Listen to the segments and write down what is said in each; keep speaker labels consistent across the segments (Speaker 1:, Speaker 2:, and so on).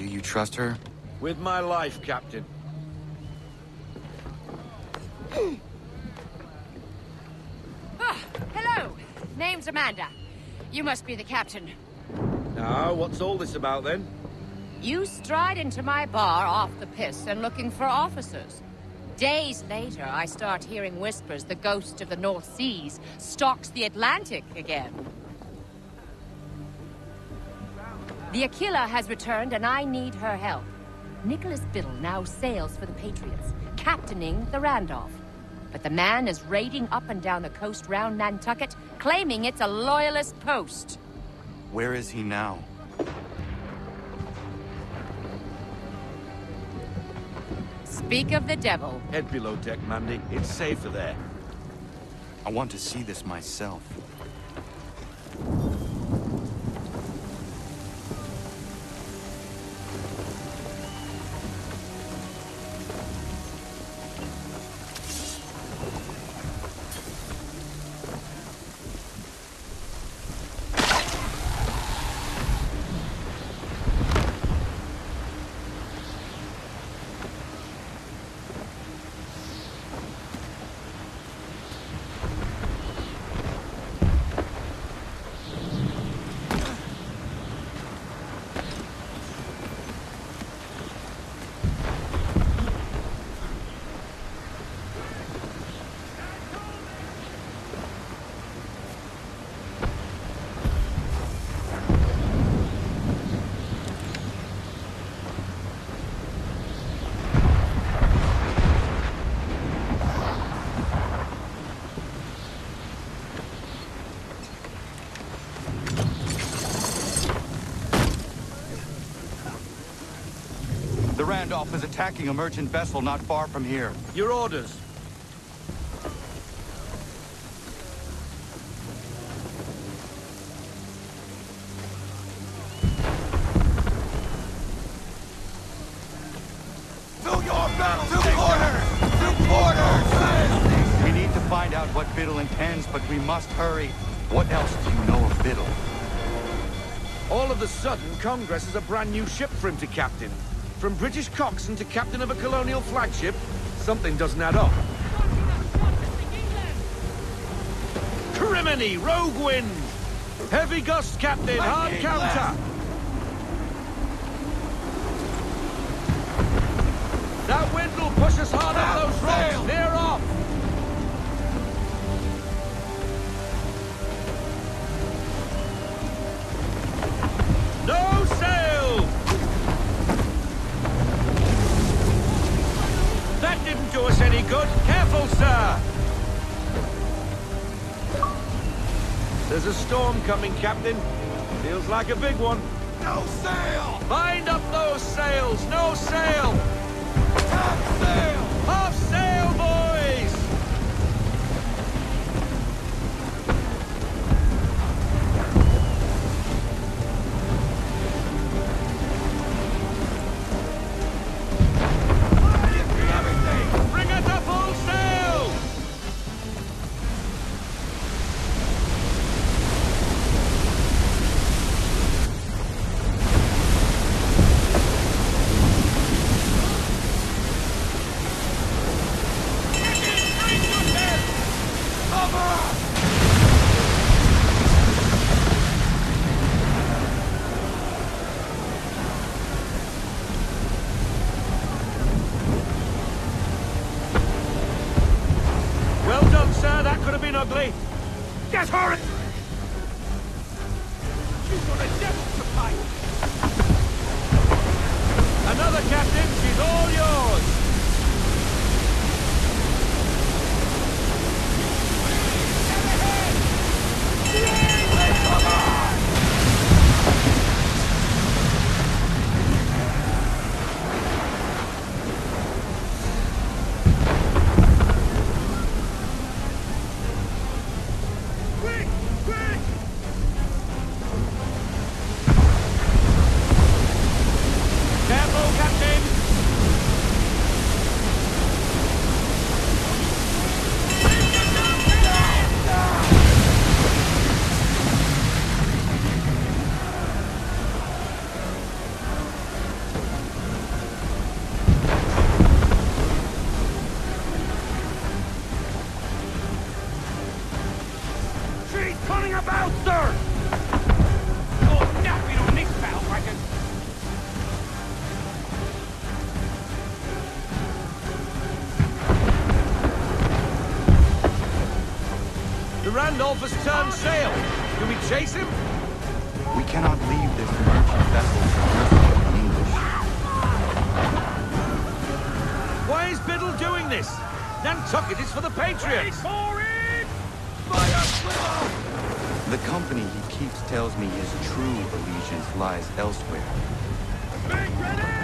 Speaker 1: Do you trust her?
Speaker 2: With my life, Captain.
Speaker 3: Ah, hello. Name's Amanda. You must be the captain.
Speaker 2: Now, what's all this about then?
Speaker 3: You stride into my bar off the piss and looking for officers. Days later, I start hearing whispers the ghost of the North Seas stalks the Atlantic again. The Aquila has returned and I need her help. Nicholas Biddle now sails for the Patriots, captaining the Randolph. But the man is raiding up and down the coast round Nantucket, claiming it's a loyalist post.
Speaker 1: Where is he now?
Speaker 3: Speak of the devil.
Speaker 2: Head below deck, Mandy. It's safer there.
Speaker 1: I want to see this myself. The Randolph is attacking a merchant vessel not far from here.
Speaker 2: Your orders.
Speaker 4: To your battle! To quarters! To quarters!
Speaker 1: We need to find out what Biddle intends, but we must hurry. What else do you know of Biddle?
Speaker 2: All of a sudden, Congress is a brand new ship for him to captain. From British coxswain to captain of a colonial flagship, something doesn't add up. Criminy, rogue wind! Heavy gust, captain, hard counter! That wind will push us hard up those rocks, clear off! No sail! Do us any good. Careful, sir! There's a storm coming, Captain. Feels like a big one.
Speaker 4: No sail!
Speaker 2: Bind up those sails! No sail! Ugly. Get her! The Randolph has turned sail. Can we chase him?
Speaker 1: We cannot leave this merchant vessel submersible in English.
Speaker 2: Why is Biddle doing this? Nantucket is for the Patriots.
Speaker 1: The company he keeps tells me his true allegiance lies elsewhere.
Speaker 4: Stop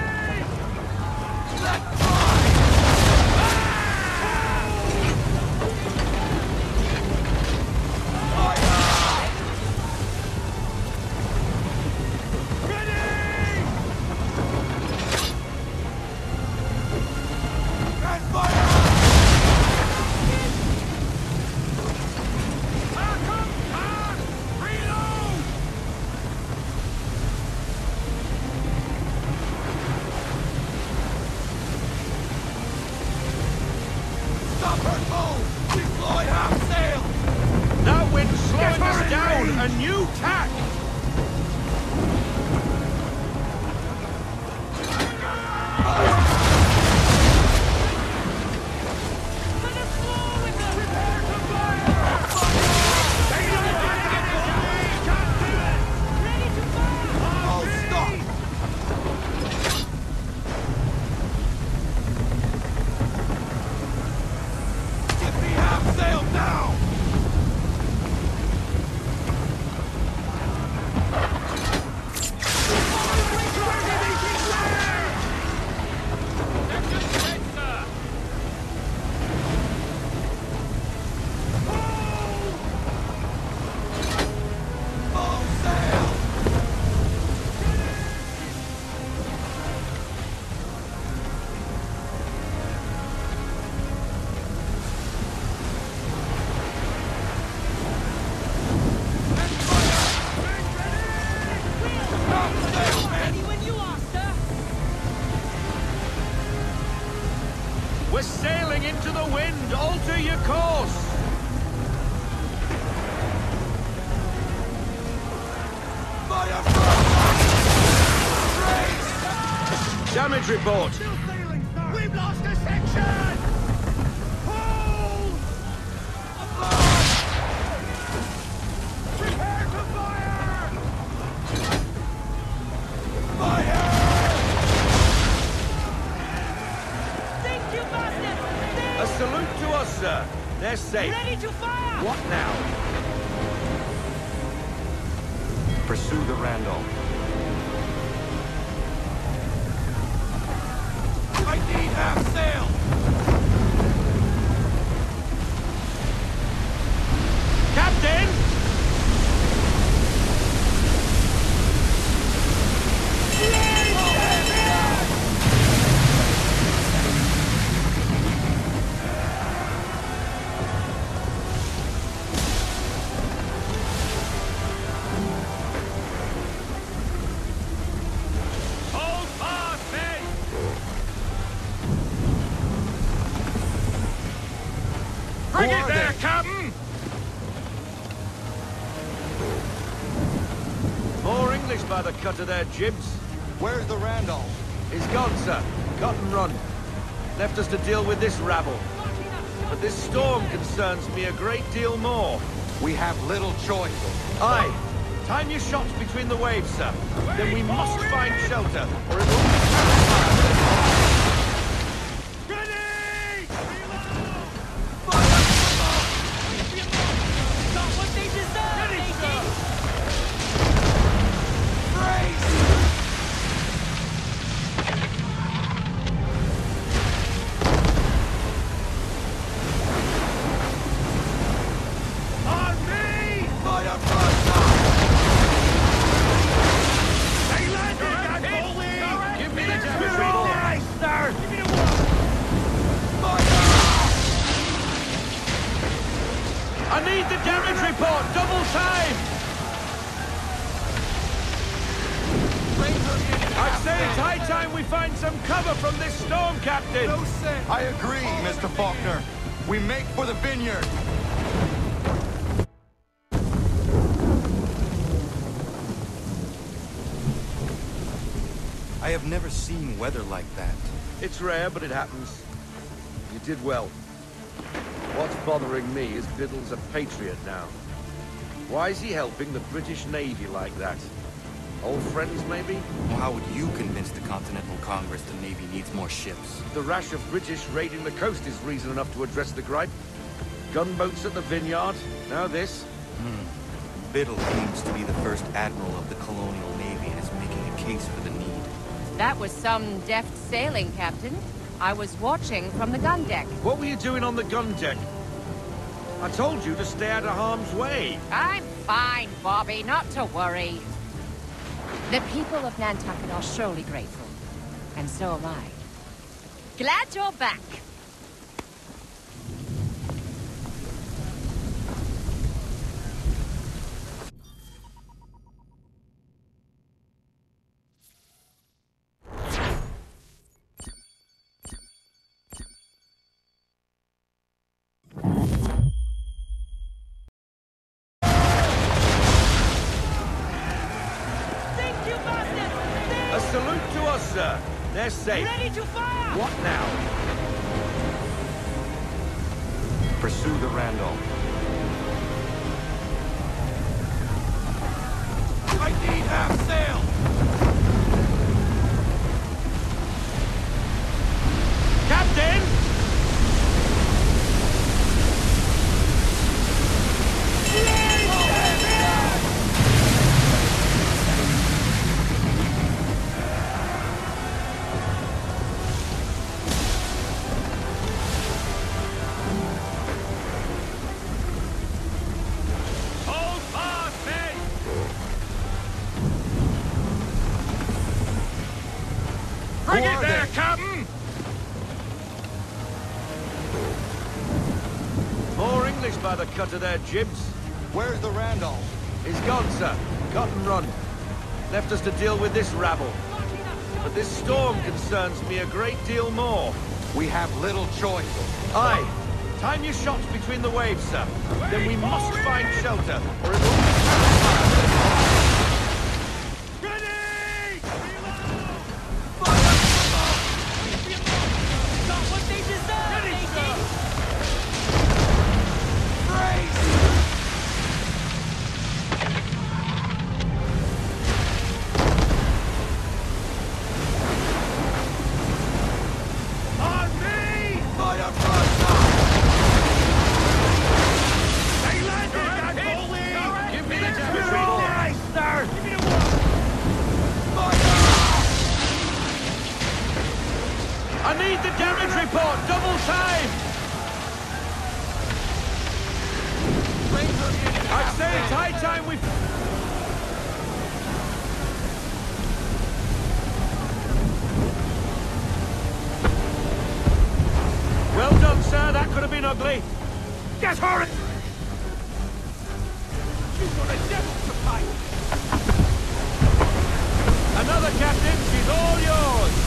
Speaker 2: Report.
Speaker 4: We've lost a section! Hold! Prepare to fire! Fire!
Speaker 2: A salute to us, sir. They're safe.
Speaker 5: Ready to fire!
Speaker 2: What now?
Speaker 1: Pursue the Randolph.
Speaker 2: By the cut of their jibs.
Speaker 1: Where's the Randolph?
Speaker 2: He's gone, sir. Cut and run. Left us to deal with this rabble. But this storm concerns me a great deal more.
Speaker 1: We have little choice.
Speaker 2: Aye. Time your shots between the waves, sir. Then we must find shelter, or it will
Speaker 4: Captain. No sense.
Speaker 1: I agree, Mr. Faulkner. We make for the vineyard. I have never seen weather like that.
Speaker 2: It's rare, but it happens. You did well. What's bothering me is Biddle's a patriot now. Why is he helping the British Navy like that? Old friends, maybe?
Speaker 1: Well, how would you convince the Continental Congress the Navy needs more ships?
Speaker 2: The rash of British raiding the coast is reason enough to address the gripe. Gunboats at the Vineyard, now this. Hmm.
Speaker 1: Biddle seems to be the first admiral of the colonial navy and is making a case for the need.
Speaker 3: That was some deft sailing, Captain. I was watching from the gun deck.
Speaker 2: What were you doing on the gun deck? I told you to stay out of harm's way.
Speaker 3: I'm fine, Bobby, not to worry. The people of Nantucket are surely grateful. And so am I. Glad you're back.
Speaker 2: They're safe.
Speaker 5: Ready to fire!
Speaker 2: What now?
Speaker 1: Pursue the Randolph.
Speaker 4: I need half
Speaker 2: cut of their jibs.
Speaker 1: Where's the Randolph?
Speaker 2: He's gone, sir. Cut and run. Left us to deal with this rabble. But this storm concerns me a great deal more.
Speaker 1: We have little choice.
Speaker 2: Aye. Time your shots between the waves, sir. Then we must find shelter, or it will time we... Well done, sir. That could have been ugly.
Speaker 4: Get her! She's got a devil to fight!
Speaker 2: Another captain. She's all yours.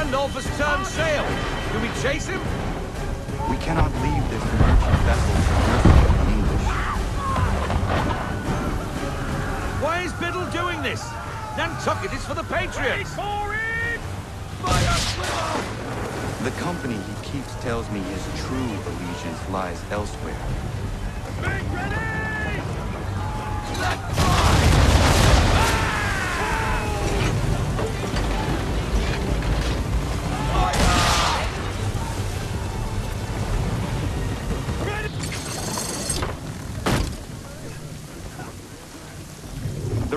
Speaker 2: Randolph has turned sail. Do we chase him?
Speaker 1: We cannot leave this merchant vessel submersible in English.
Speaker 2: Why is Biddle doing this? Nantucket is for the Patriots.
Speaker 4: for him! Fire!
Speaker 1: The company he keeps tells me his true allegiance lies elsewhere.
Speaker 4: Big ready!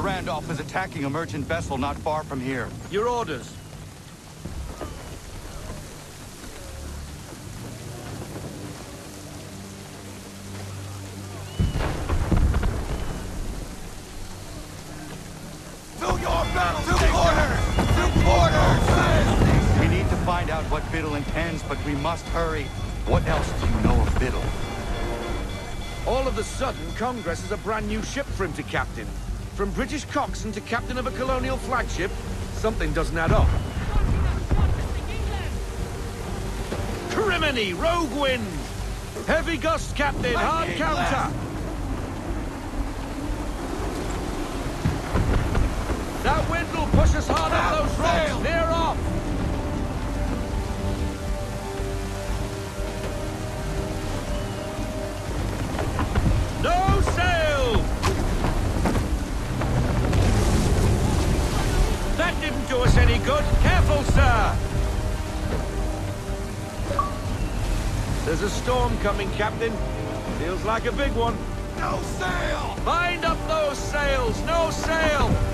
Speaker 1: Randolph is attacking a merchant vessel not far from here.
Speaker 2: Your orders.
Speaker 1: To your battle To quarters! To quarters! We need to find out what Biddle intends, but we must hurry. What else do you know of Biddle?
Speaker 2: All of a sudden, Congress is a brand new ship for him to captain. From British coxswain to captain of a colonial flagship, something doesn't add up. Criminy, rogue wind! Heavy gust, captain, hard counter! That wind will push us hard up those rocks, near off! No sail! That didn't do us any good. Careful, sir! There's a storm coming, Captain. Feels like a big one.
Speaker 1: No sail!
Speaker 2: Bind up those sails! No sail!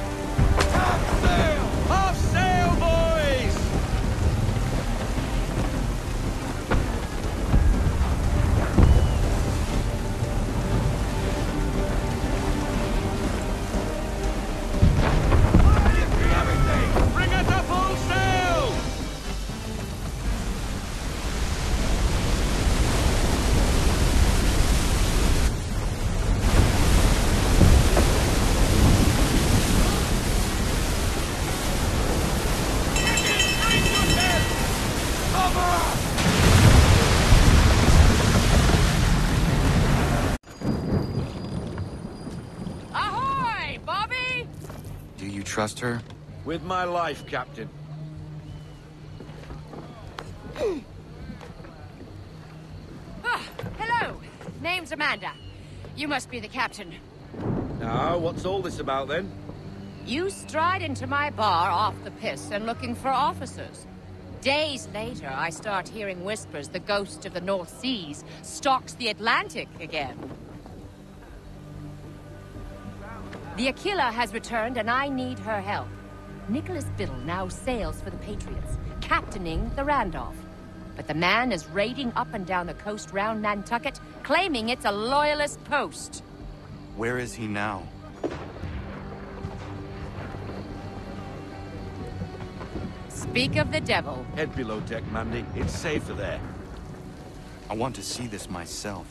Speaker 1: Trust her?
Speaker 2: With my life, Captain.
Speaker 3: Ah, hello. Name's Amanda. You must be the captain.
Speaker 2: Now, what's all this about then?
Speaker 3: You stride into my bar off the piss and looking for officers. Days later, I start hearing whispers the ghost of the North Seas stalks the Atlantic again. The Aquila has returned and I need her help. Nicholas Biddle now sails for the Patriots, captaining the Randolph. But the man is raiding up and down the coast round Nantucket, claiming it's a loyalist post.
Speaker 1: Where is he now?
Speaker 3: Speak of the devil.
Speaker 2: Head below deck, Mandy. It's safer there.
Speaker 1: I want to see this myself.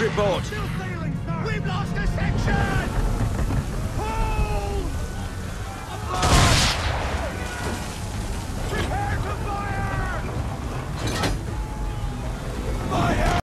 Speaker 4: Report!